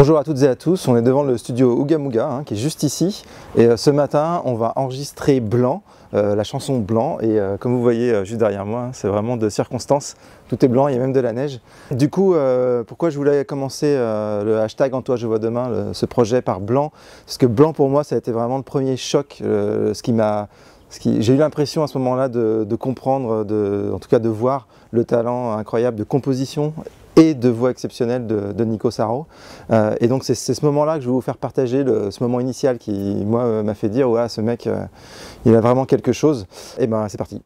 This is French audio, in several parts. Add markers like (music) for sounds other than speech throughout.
Bonjour à toutes et à tous, on est devant le studio Ougamuga hein, qui est juste ici. Et euh, ce matin on va enregistrer Blanc, euh, la chanson Blanc. Et euh, comme vous voyez juste derrière moi c'est vraiment de circonstances, tout est blanc, il y a même de la neige. Du coup pourquoi je voulais commencer le hashtag En toi je vois demain, ce projet par Blanc, parce que Blanc pour moi ça a été vraiment le premier choc, ce qui m'a j'ai eu l'impression à ce moment-là de, comprendre, en tout cas de voir le talent incroyable de composition et de voix exceptionnelle de, Nico Saro. Euh, et donc c'est ce moment-là que je vais vous faire partager, ce moment initial qui, moi, euh, m'a fait dire, ouais, ce mec, euh, il a vraiment quelque chose. Et ben c'est parti.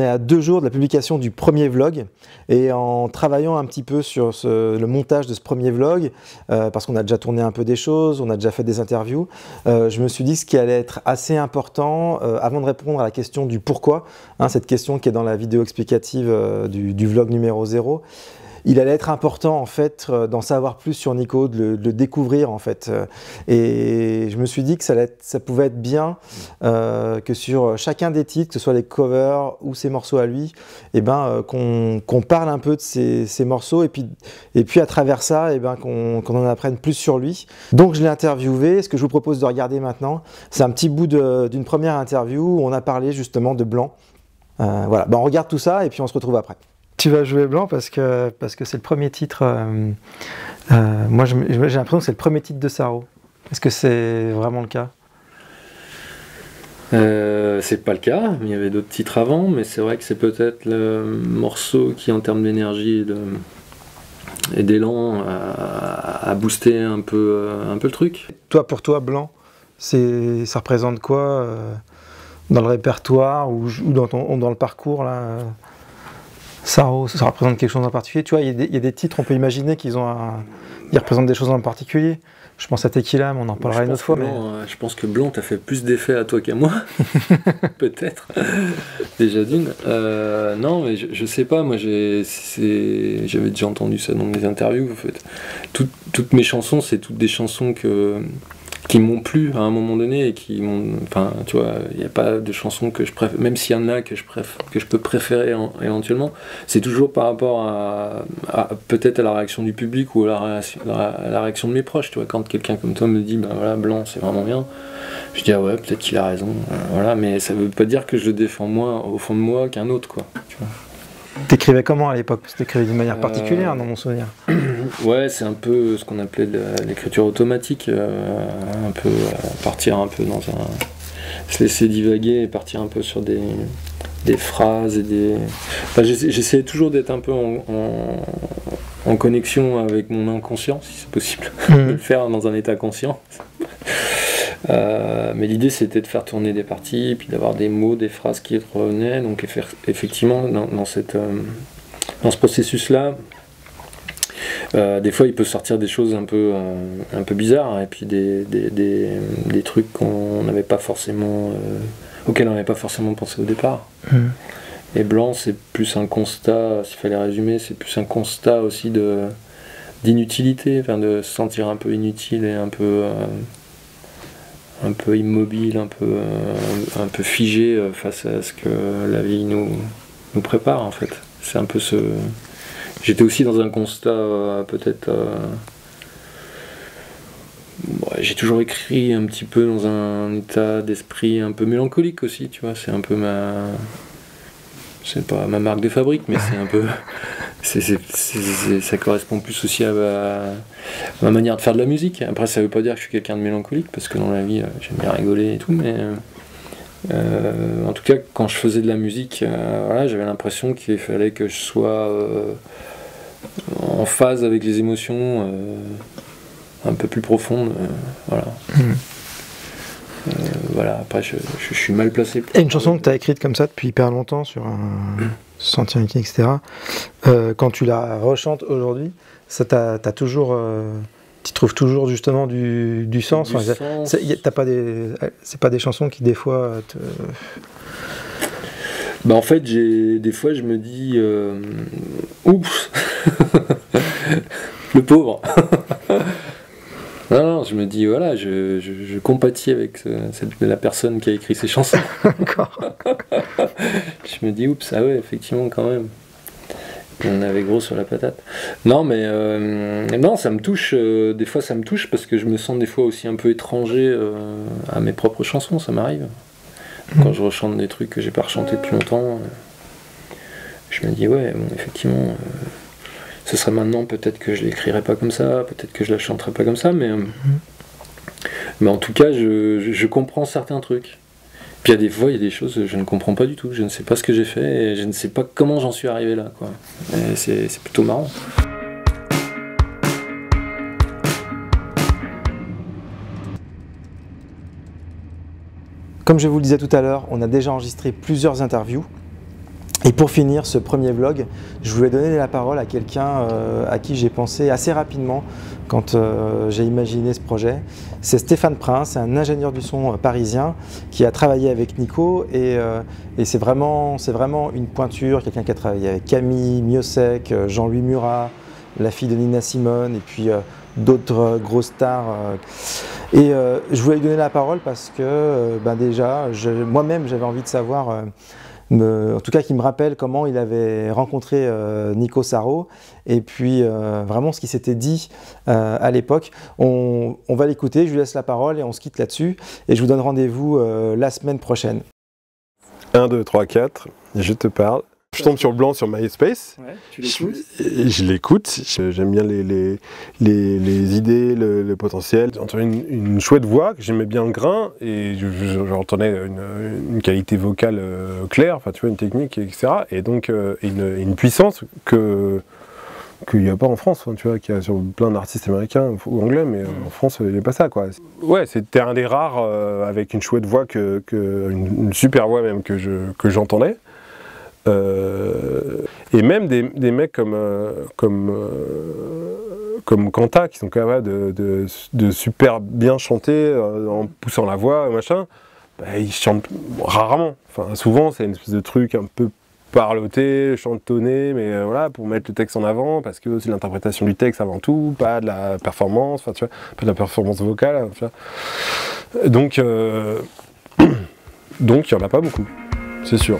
Est à deux jours de la publication du premier vlog et en travaillant un petit peu sur ce- le montage de ce premier vlog, euh, parce qu'on a déjà tourné un peu des choses, on a déjà fait des interviews, euh, je me suis dit ce qui allait être assez important euh, avant de répondre à la question du pourquoi, hein, cette question qui est dans la vidéo explicative du, du vlog numéro 0. Il allait être important en fait euh, d'en savoir plus sur Nico, de le, découvrir en fait. Euh, Et je me suis dit que ça, pouvait être bien euh, que sur chacun des titres, que ce soit les covers ou ses morceaux à lui, eh ben, qu'on parle un peu de ces morceaux et puis, à travers ça, eh ben, qu'on en apprenne plus sur lui. Donc je l'ai interviewé. Ce que je vous propose de regarder maintenant, c'est un petit bout d'une première interview où on a parlé justement de Blanc. Voilà, Ben, on regarde tout ça et puis on se retrouve après. Tu vas jouer Blanc parce que c'est parce que le premier titre. euh, moi, j'ai l'impression que c'est le premier titre de Saro. Est-ce que c'est vraiment le cas? Euh, c'est pas le cas, il y avait d'autres titres avant, mais c'est vrai que c'est peut-être le morceau qui, en termes d'énergie et d'élan, a, a boosté un peu, euh, un peu le truc. Toi, pour toi, blanc, c'est, ça représente quoi euh, dans le répertoire ou, ou dans, ton, dans le parcours là? Saro, ça représente quelque chose en particulier Tu vois, il y, a des- il y a des titres, on peut imaginer qu'ils ont un- ils représentent des choses en particulier. Je pense à Tequila, mais on en parlera une autre fois. Mais... Euh, Je pense que Blanc t'a fait plus d'effet à toi qu'à moi, (laughs) peut-être, déjà d'une. Euh, non, mais je, je sais pas, moi j'avais déjà entendu ça dans mes interviews. En fait. Toutes- toutes mes chansons, c'est toutes des chansons que, qui m'ont plu à un moment donné et qui m'ont. Enfin, tu vois, il n'y a pas de chansons que je préfère, même s'il y en a que je, que je peux préférer en- éventuellement, c'est toujours par rapport à, peut-être à la réaction du public ou à la réaction, de mes proches. Tu vois, quand quelqu'un comme toi me dit, ben voilà, blanc, c'est vraiment bien. Je dis ah ouais, peut-être qu'il a raison, euh, voilà, mais ça veut pas dire que je le défends moins au fond de moi qu'un autre, quoi. T'écrivais comment à l'époque? T'écrivais d'une manière Euh, particulière dans mon souvenir. (clears throat) Ouais, c'est un peu ce qu'on appelait l'écriture automatique, euh, un peu euh, partir un peu dans un, se laisser divaguer et partir un peu sur des, des phrases et des. Enfin, j'essa- j'essayais toujours d'être un peu en, en, en connexion avec mon inconscient, si c'est possible, (laughs) de le faire dans un état conscient. Euh, mais l'idée c'était de faire tourner des parties, puis d'avoir des mots, des phrases qui revenaient. Donc effe- effectivement, dans, dans cette, euh, dans ce processus-là, euh, des fois il peut sortir des choses un peu, euh, un peu bizarres, et puis des, des, des, des trucs qu'on n'avait pas forcément, euh, auxquels on n'avait pas forcément pensé au départ. Mhm. Et blanc, c'est plus un constat, s'il fallait résumer, c'est plus un constat aussi de d'inutilité, enfin de se sentir un peu inutile et un peu un peu immobile, un peu euh, un peu figé euh, face à ce que la vie nous prépare en fait. C'est un peu ce J'étais aussi dans un constat euh, peut-être j'ai toujours écrit un petit peu dans un état d'esprit un peu mélancolique aussi, tu vois. C'est un peu ma. C'est pas ma marque de fabrique, mais c'est un peu. Ça correspond plus aussi à ma, manière de faire de la musique. Après, ça veut pas dire que je suis quelqu'un de mélancolique, parce que dans la vie, euh, j'aime bien rigoler et tout, mais. euh, en tout cas, quand je faisais de la musique, euh, voilà, j'avais l'impression qu'il fallait que je sois en phase avec les émotions un peu plus profondes. voilà. Mhm. Euh, voilà, après, je, je- je suis mal placé. Et une chanson que tu as écrite comme ça depuis hyper longtemps sur un sentier inquiet, etc. euh, quand tu la rechantes aujourd'hui, ça t'a toujours. euh, tu trouves toujours justement du, du sens. Enfin, c'est- sens. pas des, c'est pas des chansons qui des fois te. Bah en fait, j'ai des fois je me dis oups, (laughs) le pauvre. (laughs) non, non, je me dis voilà, je, je, je compatis avec ce- cette- la personne qui a écrit ces chansons. (laughs) (laughs) Je me dis oups, ah ouais, effectivement quand même. On avait gros sur la patate. Non, mais euh, non, ça me touche. euh, des fois, ça me touche parce que je me sens des fois aussi un peu étranger euh, à mes propres chansons. Ça m'arrive. Quand je rechante des trucs que j'ai pas rechanté depuis longtemps, je me dis ouais, bon, effectivement, ce serait maintenant peut-être que je l'écrirais pas comme ça, peut-être que je la chanterais pas comme ça, mais euh, mais en tout cas, je, je- je comprends certains trucs. Puis il y a des fois, il y a des choses que je ne comprends pas du tout. Je ne sais pas ce que j'ai fait et je ne sais pas comment j'en suis arrivé là. Quoi. C'est plutôt marrant. Comme je vous le disais tout à l'heure, on a déjà enregistré plusieurs interviews. Pour finir ce premier vlog, je voulais donner la parole à quelqu'un euh, à qui j'ai pensé assez rapidement quand euh, j'ai imaginé ce projet. C'est Stéphane Prince, un ingénieur du son euh, parisien qui a travaillé avec Nico et, c'est vraiment, vraiment une pointure, quelqu'un qui a travaillé avec Camille, Miosek, Jean-Louis Murat, la fille de Nina Simone et puis d'autres grosses stars. et je voulais lui donner la parole parce que ben déjà, moi-même j'avais envie de savoir, en tout cas qu'il me rappelle comment il avait rencontré euh, Nico Saro et puis euh, vraiment ce qui s'était dit euh, à l'époque. On, on va l'écouter, je lui laisse la parole et on se quitte là-dessus. Et je vous donne rendez-vous la semaine prochaine. 1, 2, 3, 4, je te parle. Je tombe sur blanc sur MySpace. tu Je, l'écoute. J'aime bien les, les, les, les idées, le, le potentiel. J'entendais une, une chouette voix, j'aimais bien le grain, et je- je- j'entendais une, une qualité vocale euh, claire, enfin tu vois, une technique, etc. Et donc euh, une, une puissance que qu'il n'y a pas en France, hein, tu vois, qu'il y a sur plein d'artistes américains ou anglais, mais euh, en France, il n'y a pas ça, quoi. Ouais, c'était un des rares euh, avec une chouette voix, que, que- une, une super voix même que je- que j'entendais. Euh, et même des, mecs comme, euh, comme, euh, comme Kanta qui sont capables de, super bien chanter en poussant la voix, machin, bah, ils chantent rarement. Enfin, souvent, c'est une espèce de truc un peu parloté, chantonné, mais voilà, pour mettre le texte en avant, parce que c'est l'interprétation du texte avant tout, pas de la performance, enfin, tu vois, pas de la performance vocale. vois. Donc, (coughs) donc, il n'y en a pas beaucoup, c'est sûr.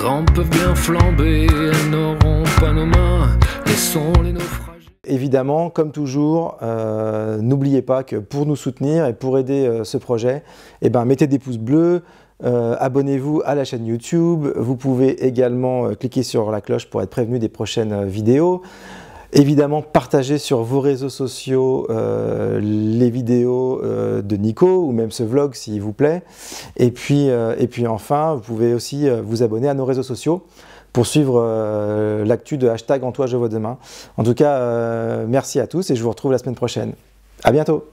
Peuvent bien flamber, n'auront pas nos mains, les naufragés. Évidemment, comme toujours, euh, n'oubliez pas que pour nous soutenir et pour aider euh, ce projet, eh ben, mettez des pouces bleus, euh, abonnez-vous à la chaîne YouTube. Vous pouvez également cliquer sur la cloche pour être prévenu des prochaines vidéos. Évidemment, partagez sur vos réseaux sociaux euh, les vidéos euh, de Nico ou même ce vlog s'il vous plaît. Et puis, euh, enfin, vous pouvez aussi vous abonner à nos réseaux sociaux pour suivre l'actu de hashtag En toi je vois demain. En tout cas, merci à tous et je vous retrouve la semaine prochaine. À bientôt